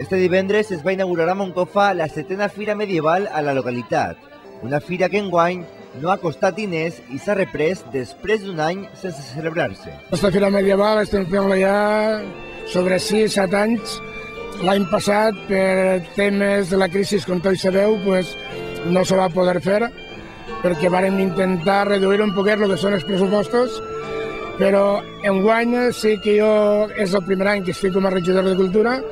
Este divendres es va inaugurar a Moncofa la setena fira medieval a la localitat, una fira que enguany no ha costat diners i s'ha reprès després d'un any sense celebrar-se. Aquesta fira medieval estem fent-la ja sobre 6-7 anys. L'any passat, per temes de la crisi, com tots sabeu, pues, no se va poder fer, perquè vàrem intentar reduir un poquet el que són els pressupostos, però en guany sí que jo és el primer any que estic com a regidor de Cultura,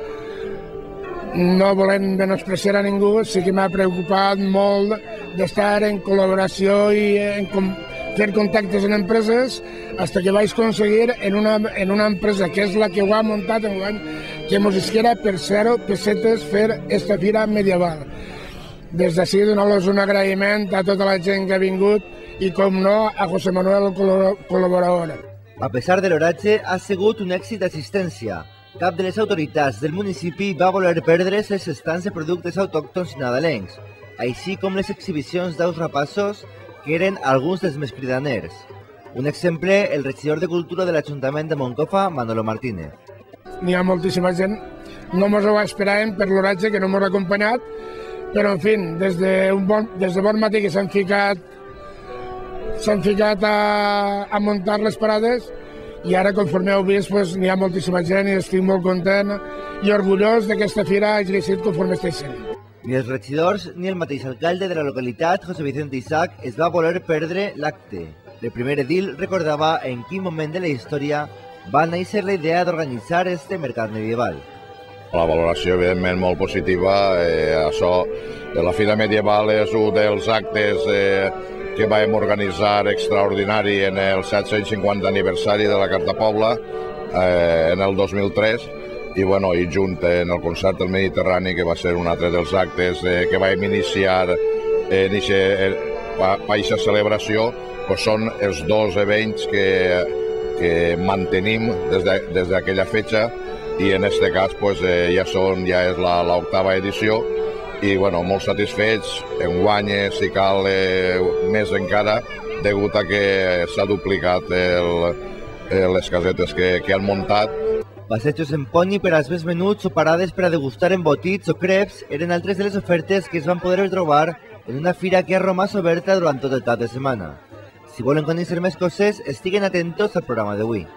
no volem menospreciar a ningú, sí que m'ha preocupat molt d'estar en col·laboració i en com, fer contactes en empreses hasta que vaig aconseguir en una, en una empresa que és la que ho ha muntat en guany que mos isquera per zero pessetes fer esta fira medieval. Des d'ací donar-los un agraïment a tota la gent que ha vingut i, com no, a José Manuel, el col·laborador. A pesar de l'oratge, ha sigut un èxit d'assistència. Cap de les autoritats del municipi va voler perdre's els estants de productes autòctons nadalencs, així com les exhibicions d'aus rapassos, que eren alguns dels més cridaners. Un exemple, el regidor de Cultura de l'Ajuntament de Moncofa, Manolo Martínez. N'hi ha moltíssima gent, no mos ho esperàvem per l'oratge que no mos ha acompanyat, però en fi, des de, un bon, des de bon matí que s'han ficat ficat a, a muntar les parades i ara, conforme heu vist, pues, n'hi ha moltíssima gent i estic molt content i orgullós d'aquesta fira hagi sigut conforme estic sent. Ni els regidors ni el mateix alcalde de la localitat, José Vicente Isaac, es va voler perdre l'acte. El primer edil recordava en quin moment de la història va néixer la idea d'organitzar este mercat medieval. La valoració, evidentment, molt positiva. Eh, això, la Fira Medieval és un dels actes eh, que vam organitzar extraordinari en el 750 aniversari de la Carta Pobla eh, en el 2003 i, bueno, i junt en el concert del Mediterrani, que va ser un altre dels actes eh, que vam iniciar en aquesta eh, celebració, pues són els dos events que, que mantenim des d'aquella de, fetge i en aquest cas pues, eh, ja, són, ja és l'octava edició i bueno, molt satisfets, en guanyes si cal eh, més encara, degut a que s'ha duplicat el, eh, les casetes que, que han muntat. Passejos en poni per als més menuts o parades per a degustar embotits o creps eren altres de les ofertes que es van poder trobar en una fira que ha romàs oberta durant tot el cap de setmana. Si volen conèixer més coses, estiguen atentos al programa d'avui.